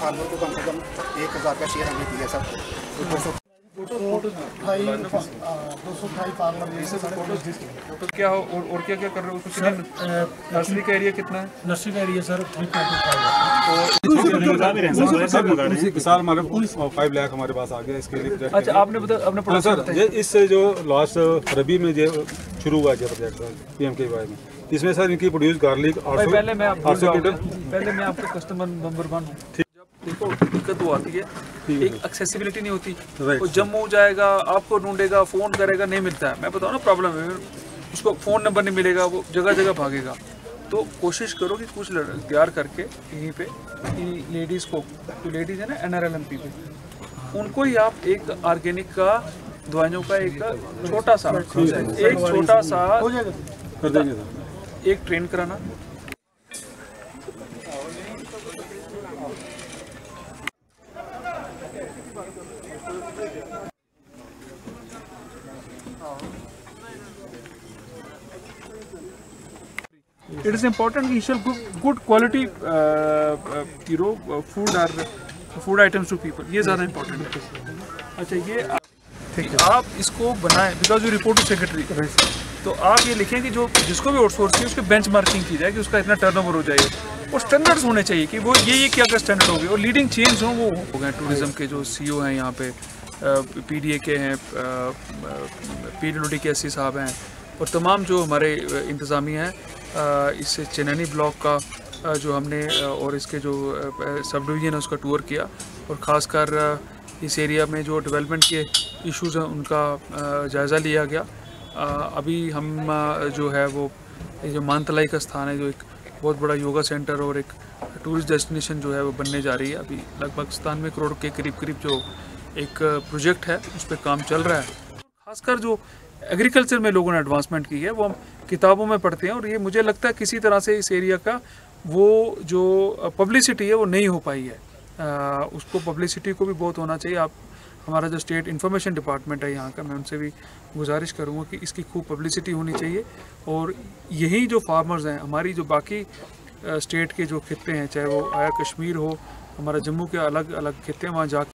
Farmer को कम से कम एक हज़ार का शेयर हमें दिया सर तो दो सौ दो सौ अठाई तो क्या हो और, और क्या क्या कर रहे हो? कितने नर्सरी का एरिया कितना है? नर्सरी का एरिया सर थ्री पॉइंट इस हमारे फाइव लाख हमारे पास आ गया इसके लिए अच्छा आपने हाँ सर ये इससे जो लास्ट रबी में जो शुरू हुआ है project P M K Y में। इसमें सर इनकी प्रोड्यूस गार्लिक आठ सौ पहले मैं आपको मैं कस्टमर नंबर वन हूँ। देखो दिक्कत वो आती है। एक एक्सेसिबिलिटी नहीं होती. वो जम्मू जाएगा आपको ढूंढेगा फ़ोन करेगा नहीं मिलता है। मैं बताऊँ ना प्रॉब्लम है। उसको फ़ोन नंबर नहीं मिलेगा वो जगह जगह भागेगा। तो कोशिश करो कि कुछ तैयार करके यहीं पे लेडीज़ को जो लेडीज़ है ना N R L M P पे उनको ही आप एक ऑर्गेनिक का दवाइयों का एक छोटा सा एक छोटा सा एक ट्रेन कराना। It is important he shall good, good quality uh, uh, you know uh, food or food items to people. ये ज़्यादा important है। अच्छा ये आप, इसको बनाएँ because you report to secretary तो आप ये लिखें कि जो जिसको भी आउटसोर्स की उसके बेंच मार्किंग की जाए कि उसका इतना टर्नओवर हो जाए। और स्टैंडर्ड्स होने चाहिए कि वो ये ये क्या क्या स्टैंडर्ड हो गए। और लीडिंग चेंज हो वो हो गए। टूरिज़्म के जो सीईओ हैं यहाँ पे पी डी ए के हैं पी डब्ल्यू डी के एस साहब हैं, और तमाम जो हमारे इंतज़ामिया हैं इस चेननी ब्लॉक का जो हमने और इसके जो सब डिवीज़न है, उसका टूर किया, और ख़ासकर इस एरिया में जो डेवलपमेंट के इश्यूज़ हैं, उनका जायज़ा लिया गया। अभी हम जो है वो जो मानतलाई का स्थान है, जो एक बहुत बड़ा योगा सेंटर और एक टूरिस्ट डेस्टिनेशन जो है, वो बनने जा रही है। अभी लगभग सतानवे करोड़ के करीब करीब जो एक प्रोजेक्ट है उस पर काम चल रहा है। खासकर जो एग्रीकल्चर में लोगों ने एडवांसमेंट की है वो हम किताबों में पढ़ते हैं और ये मुझे लगता है किसी तरह से इस एरिया का वो जो पब्लिसिटी है वो नहीं हो पाई है। अ, उसको पब्लिसिटी को भी बहुत होना चाहिए। आप हमारा जो स्टेट इंफॉर्मेशन डिपार्टमेंट है यहाँ का मैं उनसे भी गुजारिश करूँगा कि इसकी खूब पब्लिसिटी होनी चाहिए। और यही जो फार्मर्स हैं हमारी जो बाकी स्टेट के जो खत्ते हैं चाहे वो आया कश्मीर हो हमारा जम्मू के अलग अलग खत्ते हैं वहाँ जा